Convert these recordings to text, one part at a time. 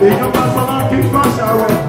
Èèyàn máa sọ máa keep ń gbọ́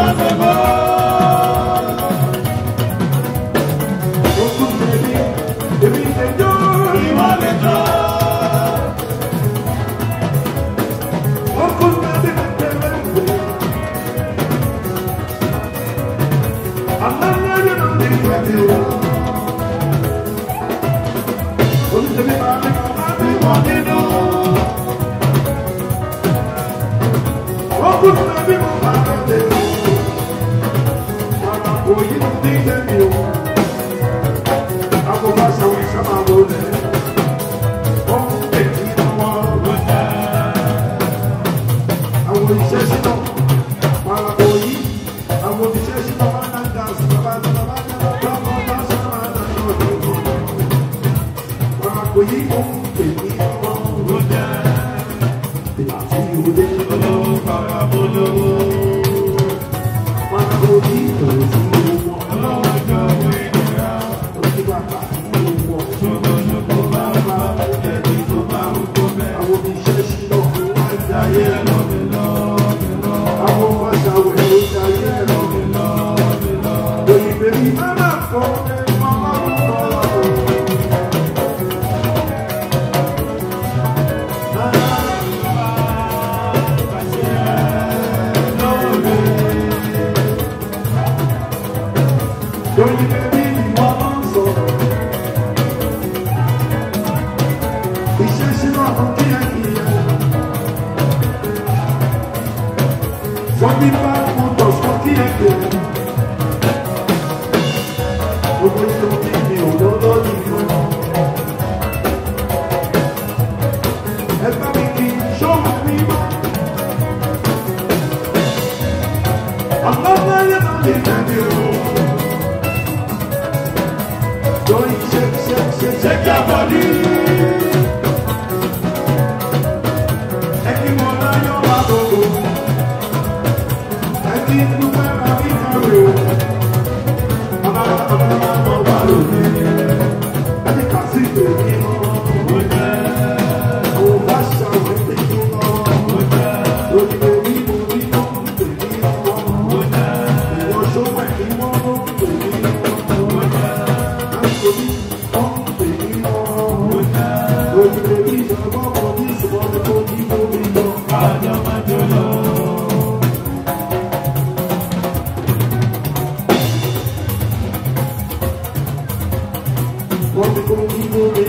Thank you. Thank you. Convido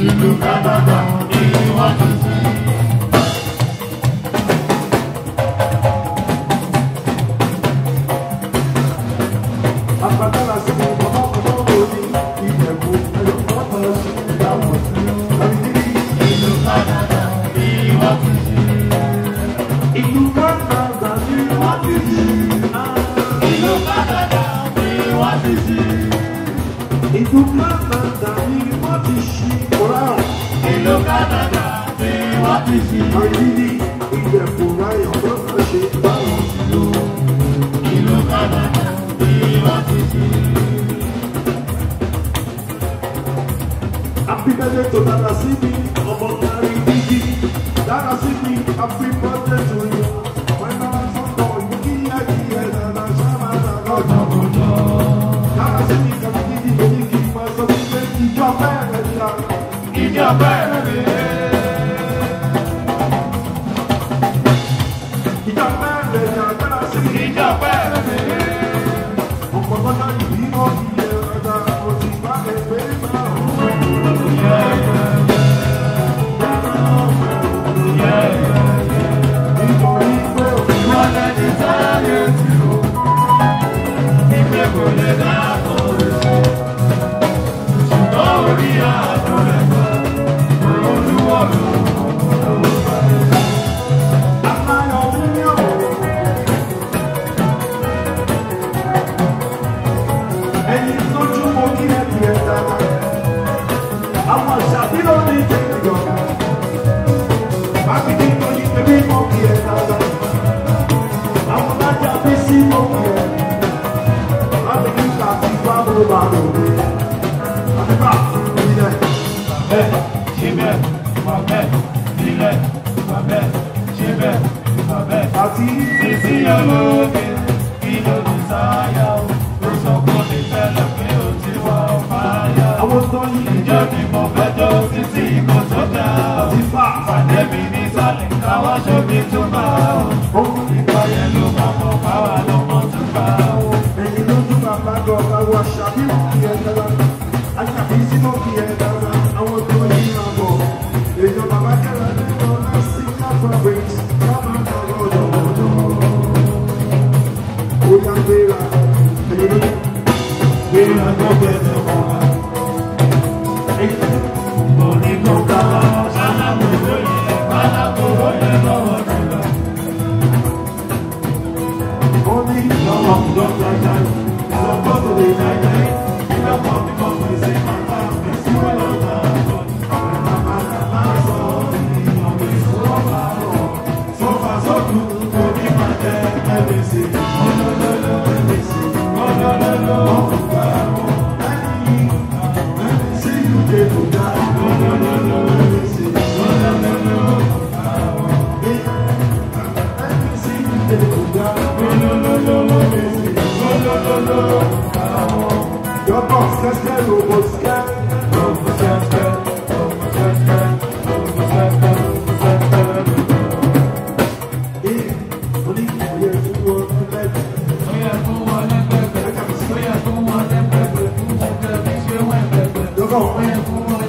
you look Come back. ló máa lò ó. àbíkà nílẹ̀. bẹ́ẹ̀ ṣe bẹ́ẹ̀ wà bẹ́ẹ̀ nílẹ̀ wà bẹ́ẹ̀ ṣe bẹ́ẹ̀ wà bẹ́ẹ̀. àti títí olóde kí ló ti sáyà o ló sọ pé ó ti tẹ́lẹ̀ pé ó ti wà ó fáyà. àwọn tó yí ìjọ ni mo fẹ́ tó títí ìkó tó dá o. àbíkà pàdé mi ní sálẹ̀ o. ó kún ìpayẹ̀ ló máa mọ̀ káwá àṣàbí òkè ẹ̀dára àṣàbí sínú òkè ẹ̀dára àwọn tó ní àbọ̀ èèyàn bàbá kẹlẹ nínú ọlá sí káfàbẹ̀tì káfà kọ̀ọ̀rọ̀ ọ̀dọ̀mọ̀dọ̀ ó yá gbéra gbéra gbéra gbọ́gbẹ́ ẹ̀dọ̀mọ̀. go, man.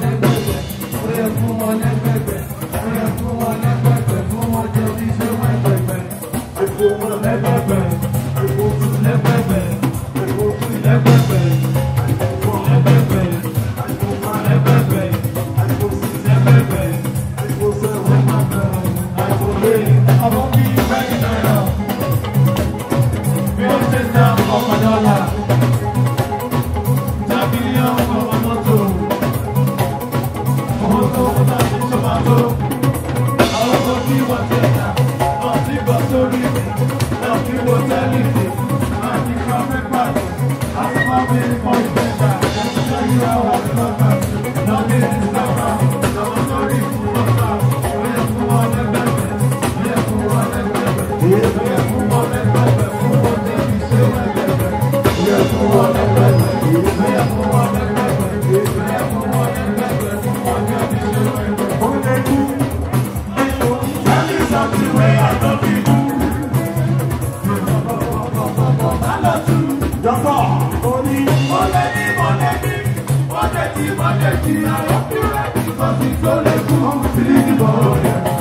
I'm going kọ́ sí tó lè fún ọ́n sí ìbọn rẹ̀.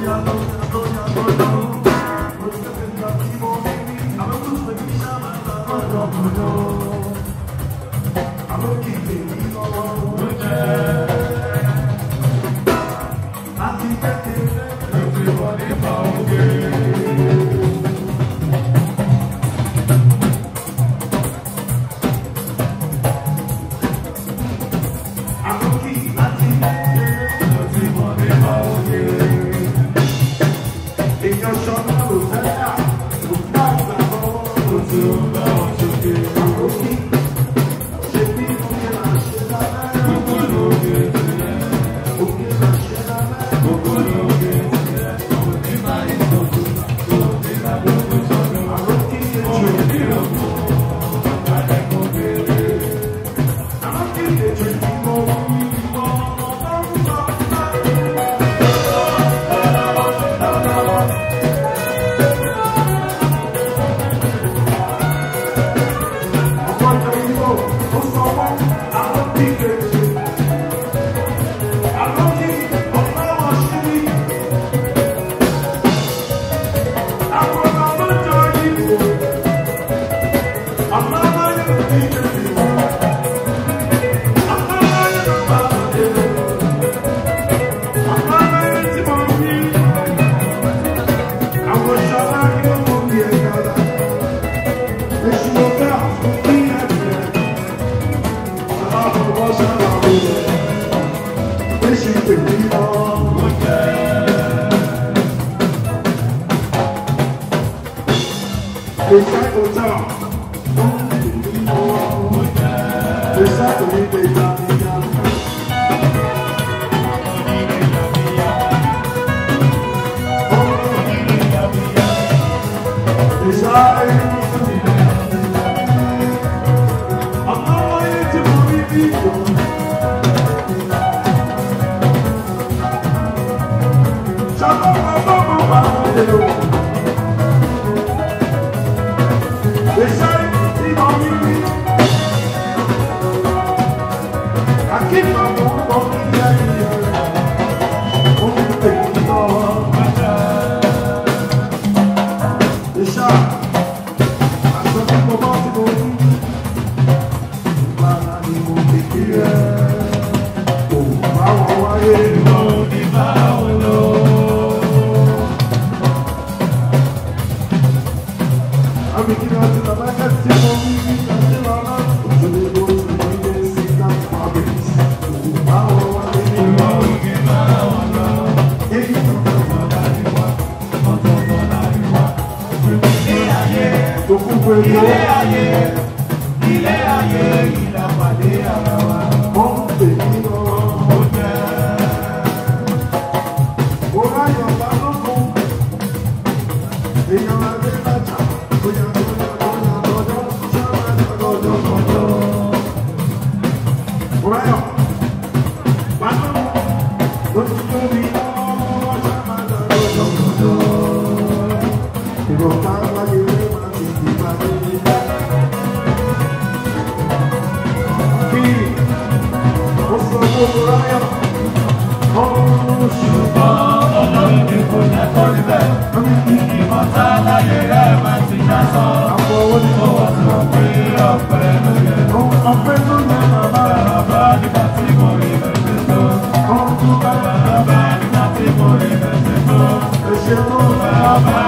Thank you. Bye.